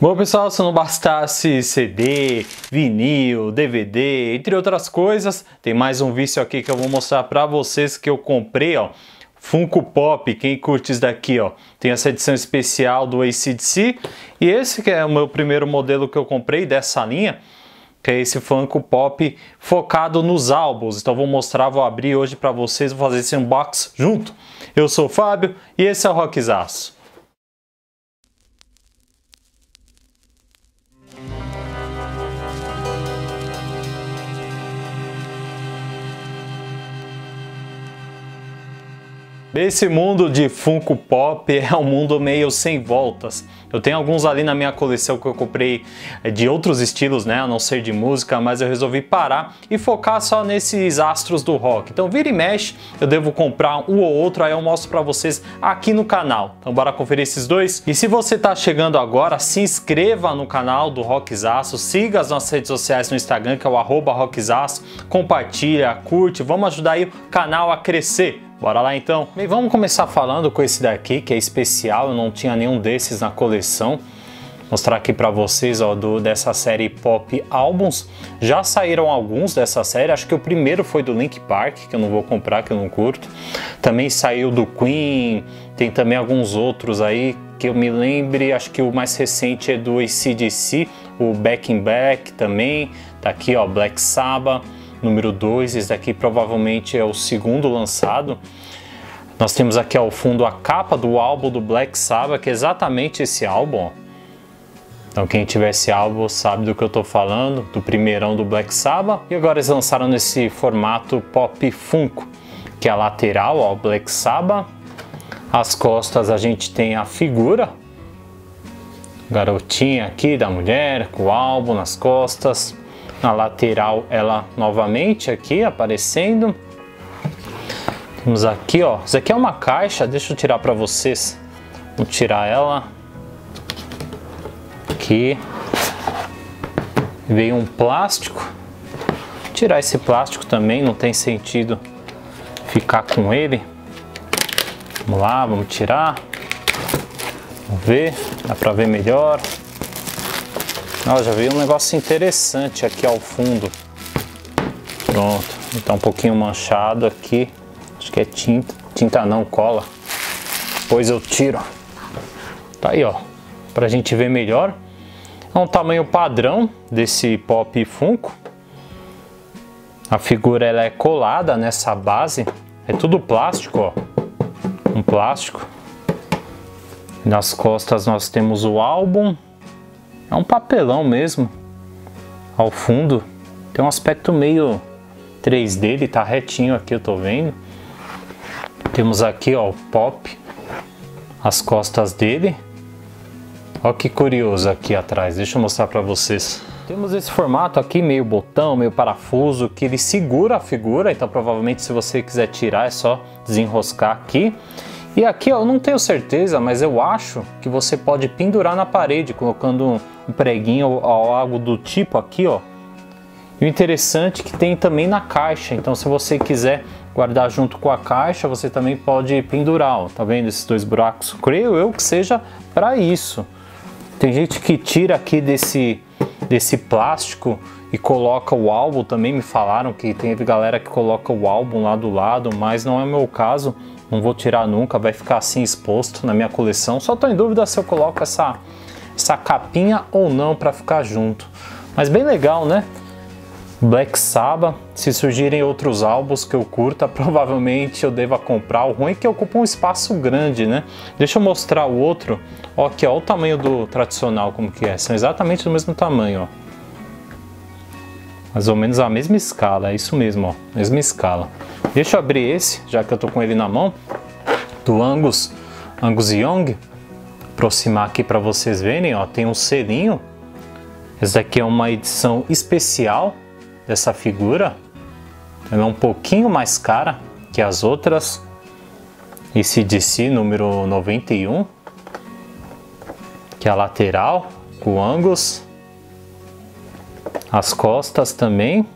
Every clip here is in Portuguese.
Bom pessoal, se não bastasse CD, vinil, DVD, entre outras coisas, tem mais um vício aqui que eu vou mostrar para vocês que eu comprei, ó. Funko Pop, quem curte isso daqui, ó. Tem essa edição especial do ACDC e esse que é o meu primeiro modelo que eu comprei dessa linha, que é esse Funko Pop focado nos álbuns. Então vou mostrar, vou abrir hoje para vocês, vou fazer esse unboxing junto. Eu sou o Fábio e esse é o Rockzaço. Esse mundo de Funko Pop é um mundo meio sem voltas. Eu tenho alguns ali na minha coleção que eu comprei eh, de outros estilos, né, a não ser de música, mas eu resolvi parar e focar só nesses astros do rock. Então vira e mexe, eu devo comprar um ou outro, aí eu mostro para vocês aqui no canal. Então bora conferir esses dois. E se você está chegando agora, se inscreva no canal do Rockzaço, siga as nossas redes sociais no Instagram, que é o arroba Rockzaço, compartilha, curte, vamos ajudar aí o canal a crescer. Bora lá então? Bem, vamos começar falando com esse daqui que é especial, eu não tinha nenhum desses na coleção. Mostrar aqui para vocês ó, do, dessa série Pop Albums. Já saíram alguns dessa série, acho que o primeiro foi do Link Park, que eu não vou comprar, que eu não curto. Também saiu do Queen, tem também alguns outros aí que eu me lembre, acho que o mais recente é do ACDC, o Back in Back também, tá aqui ó, Black Sabbath número 2. Esse daqui provavelmente é o segundo lançado. Nós temos aqui ao fundo a capa do álbum do Black Sabbath, que é exatamente esse álbum. Então quem tiver esse álbum sabe do que eu estou falando, do primeirão do Black Sabbath. E agora eles lançaram nesse formato Pop Funko, que é a lateral, ó, Black Sabbath. As costas a gente tem a figura, garotinha aqui da mulher, com o álbum nas costas na lateral ela novamente aqui aparecendo. Temos aqui, ó, isso aqui é uma caixa, deixa eu tirar para vocês. Vou tirar ela. Aqui. Veio um plástico. Vou tirar esse plástico também, não tem sentido ficar com ele. Vamos lá, vamos tirar. Vamos ver, dá para ver melhor. Ó, já veio um negócio interessante aqui ao fundo. Pronto, está um pouquinho manchado aqui. Acho que é tinta. Tinta não, cola. Depois eu tiro. Tá aí, ó. Pra gente ver melhor. É um tamanho padrão desse Pop Funko. A figura ela é colada nessa base. É tudo plástico, ó. Um plástico. Nas costas nós temos o álbum é um papelão mesmo. Ao fundo. Tem um aspecto meio 3D, ele tá retinho aqui, eu tô vendo. Temos aqui, ó, o pop. As costas dele. Olha que curioso aqui atrás, deixa eu mostrar para vocês. Temos esse formato aqui, meio botão, meio parafuso, que ele segura a figura, então provavelmente se você quiser tirar é só desenroscar aqui. E aqui eu não tenho certeza, mas eu acho que você pode pendurar na parede colocando um preguinho ou algo do tipo aqui, ó. E o interessante é que tem também na caixa, então se você quiser guardar junto com a caixa, você também pode pendurar, ó. Tá vendo esses dois buracos? Creio eu que seja para isso. Tem gente que tira aqui desse, desse plástico e coloca o álbum, também me falaram que tem galera que coloca o álbum lá do lado, mas não é o meu caso não vou tirar nunca, vai ficar assim exposto na minha coleção. Só estou em dúvida se eu coloco essa, essa capinha ou não para ficar junto. Mas bem legal, né? Black Sabbath, se surgirem outros álbuns que eu curta, provavelmente eu deva comprar. O ruim é que ocupa um espaço grande, né? Deixa eu mostrar o outro. Ó, aqui, ó, o tamanho do tradicional, como que é. São exatamente do mesmo tamanho, ó. Mais ou menos a mesma escala, é isso mesmo, ó. Mesma escala. Deixa eu abrir esse, já que eu tô com ele na mão, do Angus, Angus Young. Aproximar aqui para vocês verem, ó, tem um selinho. Essa aqui é uma edição especial dessa figura. Ela é um pouquinho mais cara que as outras. Esse DC número 91, que é a lateral, com Angus. As costas também,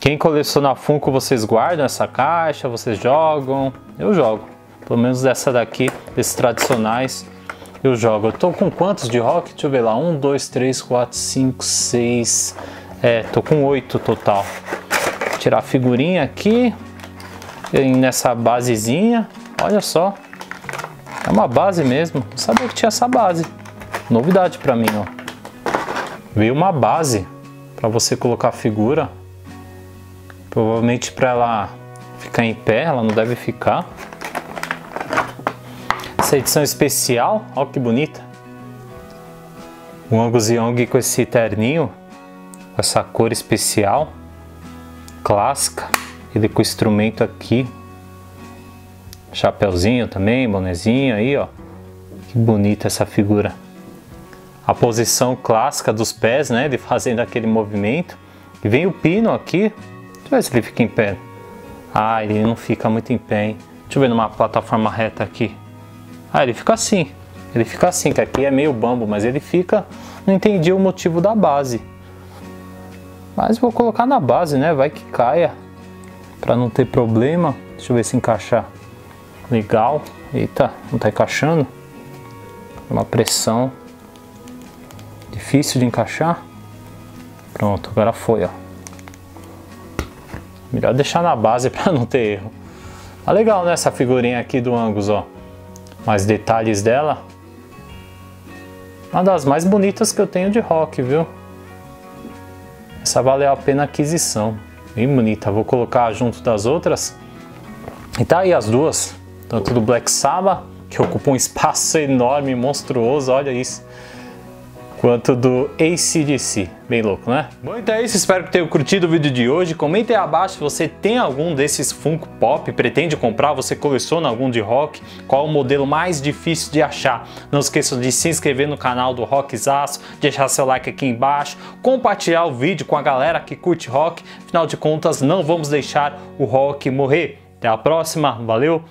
quem coleciona Funko, vocês guardam essa caixa, vocês jogam? Eu jogo. Pelo menos dessa daqui, desses tradicionais, eu jogo. Eu tô com quantos de rock? Deixa eu ver lá. 1, 2, 3, 4, 5, 6. É, tô com 8 total. Vou tirar a figurinha aqui. Nessa basezinha. Olha só. É uma base mesmo. Não sabia que tinha essa base. Novidade pra mim, ó. Veio uma base para você colocar a figura. Provavelmente para ela ficar em pé, ela não deve ficar. Essa edição especial, olha que bonita. O Angus Young com esse terninho, com essa cor especial, clássica. Ele com o instrumento aqui. Chapeuzinho também, bonezinho aí, ó. Que bonita essa figura. A posição clássica dos pés, né? De fazendo aquele movimento. E vem o pino aqui. Deixa eu ver se ele fica em pé. Ah, ele não fica muito em pé, hein? Deixa eu ver numa plataforma reta aqui. Ah, ele fica assim. Ele fica assim, que aqui é meio bambo, mas ele fica... Não entendi o motivo da base. Mas vou colocar na base, né? Vai que caia. Pra não ter problema. Deixa eu ver se encaixar. Legal. Eita, não tá encaixando. Uma pressão. Difícil de encaixar. Pronto, agora foi, ó. Melhor deixar na base para não ter erro. Tá legal, né? Essa figurinha aqui do Angus, ó. Mais detalhes dela. Uma das mais bonitas que eu tenho de rock, viu? Essa valeu a pena a aquisição. Bem bonita. Vou colocar junto das outras. E tá aí as duas. Tanto do Black Sabbath, que ocupa um espaço enorme, monstruoso. Olha isso quanto do ACDC. Bem louco, né? Bom, então é isso. Espero que tenham curtido o vídeo de hoje. Comentem aí abaixo se você tem algum desses Funko Pop, pretende comprar, você coleciona algum de rock, qual o modelo mais difícil de achar. Não esqueçam de se inscrever no canal do Rockzaço, deixar seu like aqui embaixo, compartilhar o vídeo com a galera que curte rock. Afinal de contas, não vamos deixar o rock morrer. Até a próxima, valeu!